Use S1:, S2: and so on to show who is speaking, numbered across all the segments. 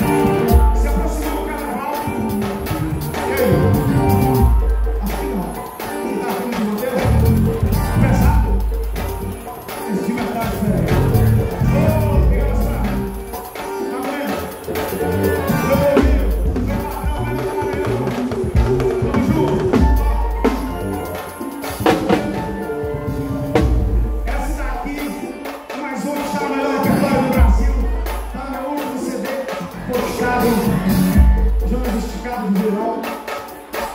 S1: Thank you.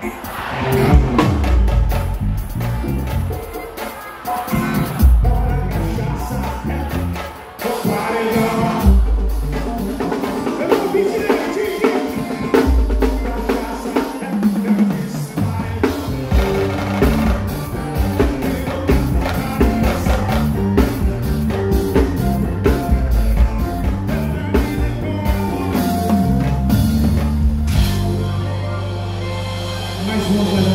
S1: Thank you. Vamos